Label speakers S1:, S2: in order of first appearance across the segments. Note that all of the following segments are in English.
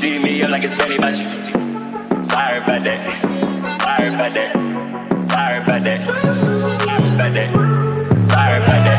S1: See me up like it's Benny Bunch. Sorry about that. Sorry about that. Sorry about that. Sorry about that. Sorry about that.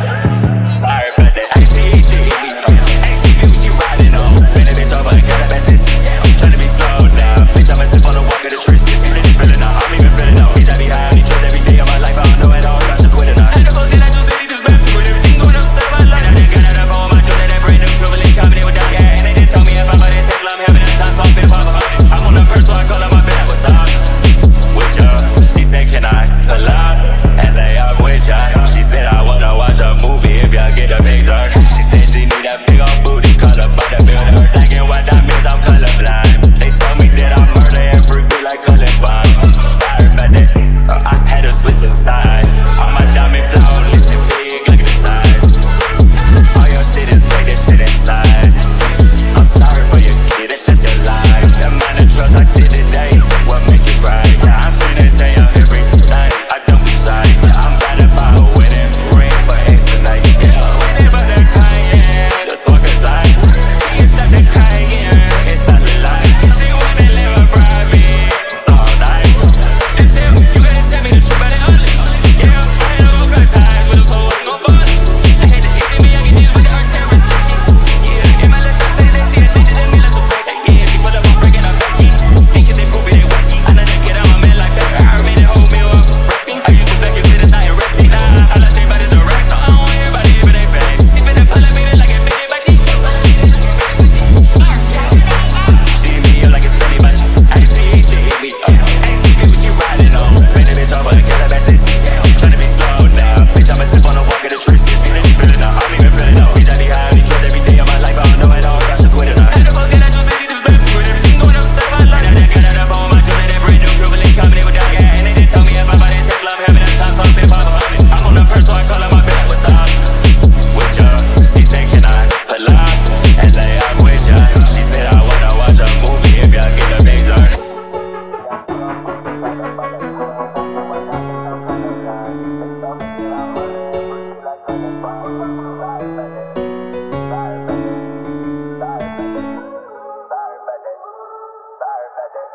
S1: Barbados,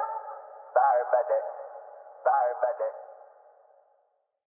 S1: Barbados, Barbados.